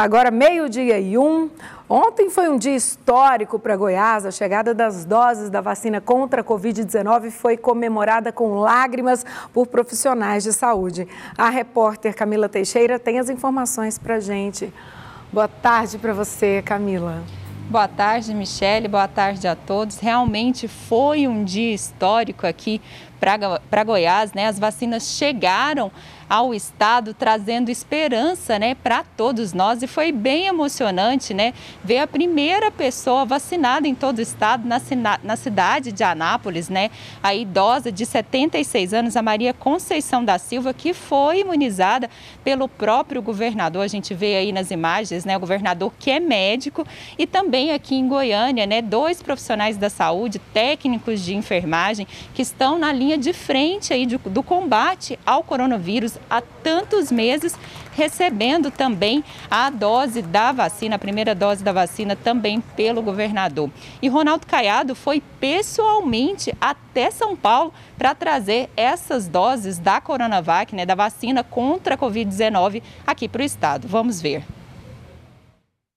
Agora, meio-dia e um. Ontem foi um dia histórico para Goiás. A chegada das doses da vacina contra a Covid-19 foi comemorada com lágrimas por profissionais de saúde. A repórter Camila Teixeira tem as informações para gente. Boa tarde para você, Camila. Boa tarde, Michele. Boa tarde a todos. Realmente foi um dia histórico aqui para Goiás, né? As vacinas chegaram ao estado trazendo esperança, né, para todos nós e foi bem emocionante, né, ver a primeira pessoa vacinada em todo o estado na, na cidade de Anápolis, né, a idosa de 76 anos, a Maria Conceição da Silva, que foi imunizada pelo próprio governador. A gente vê aí nas imagens, né, o governador que é médico e também aqui em Goiânia, né, dois profissionais da saúde, técnicos de enfermagem que estão na linha de frente aí do, do combate ao coronavírus há tantos meses, recebendo também a dose da vacina, a primeira dose da vacina também pelo governador. E Ronaldo Caiado foi pessoalmente até São Paulo para trazer essas doses da Coronavac, né, da vacina contra a Covid-19 aqui para o estado. Vamos ver.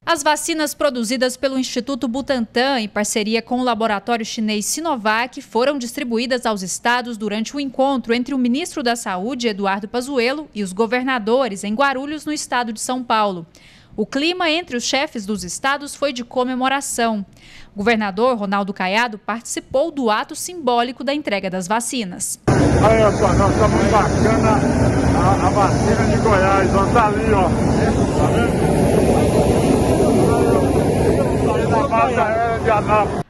As vacinas produzidas pelo Instituto Butantan, em parceria com o laboratório chinês Sinovac, foram distribuídas aos estados durante o encontro entre o ministro da Saúde, Eduardo Pazuello, e os governadores em Guarulhos, no estado de São Paulo. O clima entre os chefes dos estados foi de comemoração. O governador Ronaldo Caiado participou do ato simbólico da entrega das vacinas. Olha só, nós estamos bacana a, a vacina de Goiás, ó, tá ali, ó. Tá vendo?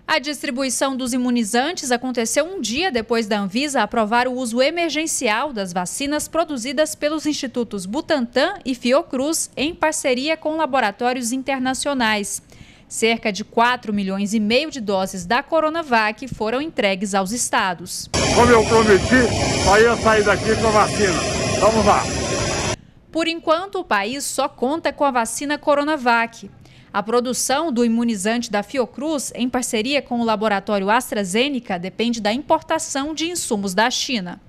A distribuição dos imunizantes aconteceu um dia depois da Anvisa aprovar o uso emergencial das vacinas produzidas pelos institutos Butantan e Fiocruz em parceria com laboratórios internacionais. Cerca de 4 milhões e meio de doses da Coronavac foram entregues aos estados. Como eu prometi, só ia sair daqui com a vacina. Vamos lá. Por enquanto, o país só conta com a vacina Coronavac. A produção do imunizante da Fiocruz, em parceria com o laboratório AstraZeneca, depende da importação de insumos da China.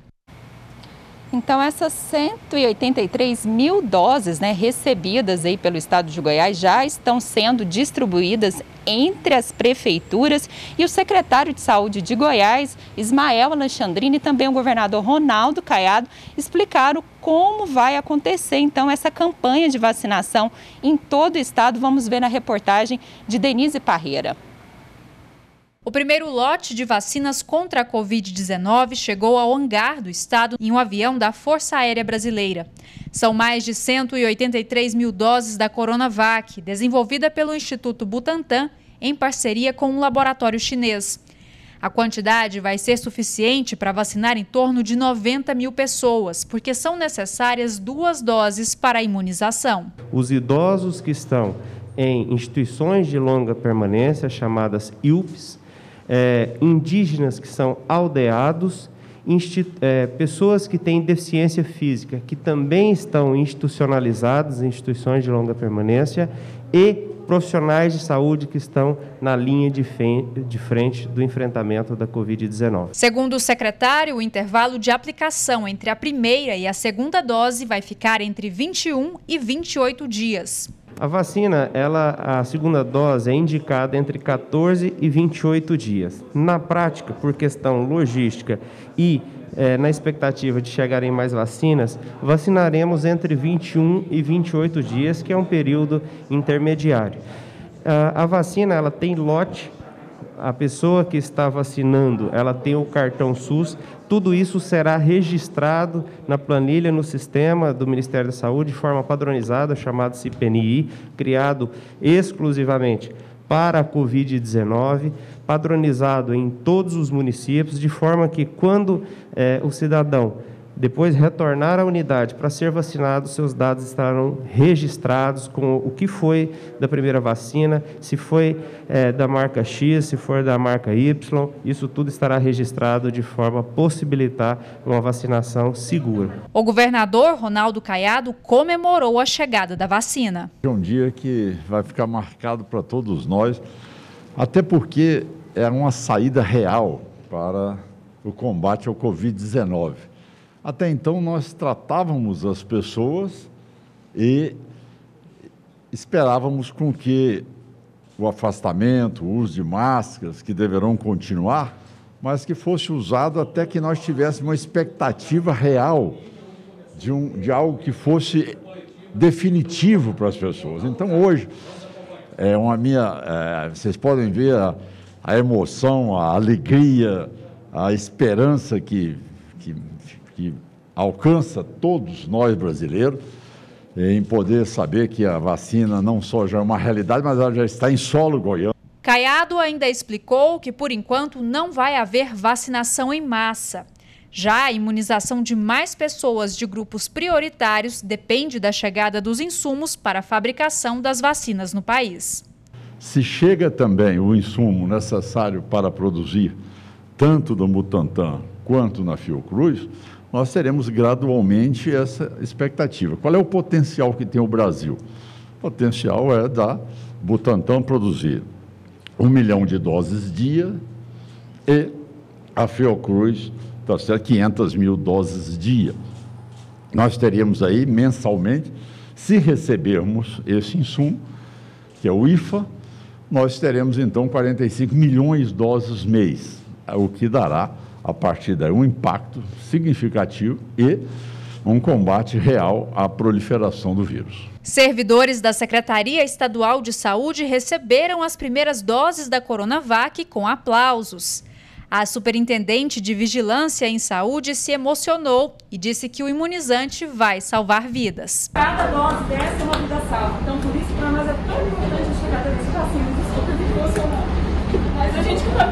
Então, essas 183 mil doses né, recebidas aí pelo estado de Goiás já estão sendo distribuídas entre as prefeituras e o secretário de Saúde de Goiás, Ismael Alexandrini, e também o governador Ronaldo Caiado explicaram como vai acontecer então essa campanha de vacinação em todo o estado. Vamos ver na reportagem de Denise Parreira. O primeiro lote de vacinas contra a Covid-19 chegou ao hangar do estado em um avião da Força Aérea Brasileira. São mais de 183 mil doses da Coronavac, desenvolvida pelo Instituto Butantan em parceria com um laboratório chinês. A quantidade vai ser suficiente para vacinar em torno de 90 mil pessoas, porque são necessárias duas doses para a imunização. Os idosos que estão em instituições de longa permanência, chamadas IUPs, é, indígenas que são aldeados, é, pessoas que têm deficiência física, que também estão institucionalizadas em instituições de longa permanência, e profissionais de saúde que estão na linha de frente do enfrentamento da Covid-19. Segundo o secretário, o intervalo de aplicação entre a primeira e a segunda dose vai ficar entre 21 e 28 dias. A vacina, ela, a segunda dose é indicada entre 14 e 28 dias. Na prática, por questão logística e é, na expectativa de chegarem mais vacinas, vacinaremos entre 21 e 28 dias, que é um período intermediário. A, a vacina ela tem lote a pessoa que está vacinando, ela tem o cartão SUS, tudo isso será registrado na planilha no sistema do Ministério da Saúde de forma padronizada, chamado CPNI, criado exclusivamente para a Covid-19, padronizado em todos os municípios, de forma que quando é, o cidadão depois retornar à unidade para ser vacinado, seus dados estarão registrados com o que foi da primeira vacina, se foi é, da marca X, se for da marca Y, isso tudo estará registrado de forma a possibilitar uma vacinação segura. O governador Ronaldo Caiado comemorou a chegada da vacina. É um dia que vai ficar marcado para todos nós, até porque é uma saída real para o combate ao Covid-19 até então nós tratávamos as pessoas e esperávamos com que o afastamento, o uso de máscaras, que deverão continuar, mas que fosse usado até que nós tivéssemos uma expectativa real de, um, de algo que fosse definitivo para as pessoas. Então, hoje, é uma minha, é, vocês podem ver a, a, emoção, a alegria, a esperança que, que, que alcança todos nós brasileiros em poder saber que a vacina não só já é uma realidade, mas ela já está em solo goiano. Caiado ainda explicou que, por enquanto, não vai haver vacinação em massa. Já a imunização de mais pessoas de grupos prioritários depende da chegada dos insumos para a fabricação das vacinas no país. Se chega também o insumo necessário para produzir, tanto do Butantan quanto na Fiocruz, nós teremos gradualmente essa expectativa. Qual é o potencial que tem o Brasil? O potencial é da Butantan produzir um milhão de doses dia e a Fiocruz, tá certo, 500 mil doses dia. Nós teríamos aí mensalmente, se recebermos esse insumo, que é o IFA, nós teremos então 45 milhões de doses mês, o que dará a partir daí um impacto significativo e um combate real à proliferação do vírus. Servidores da Secretaria Estadual de Saúde receberam as primeiras doses da Coronavac com aplausos. A superintendente de Vigilância em Saúde se emocionou e disse que o imunizante vai salvar vidas. Cada dose dessa é uma vida salva. Então, por isso, para nós é tão importante a chegada desse vacina. Desculpa me emocionar. Mas a gente está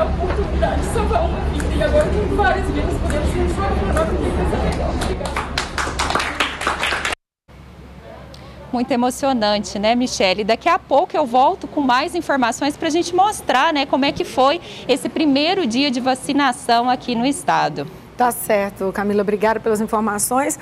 a oportunidade de salvar uma vida e agora tem várias vidas podendo ser salvadas com coisa legal. Obrigada. muito emocionante, né, Michele? Daqui a pouco eu volto com mais informações para a gente mostrar, né, como é que foi esse primeiro dia de vacinação aqui no estado. Tá certo, Camila. Obrigada pelas informações.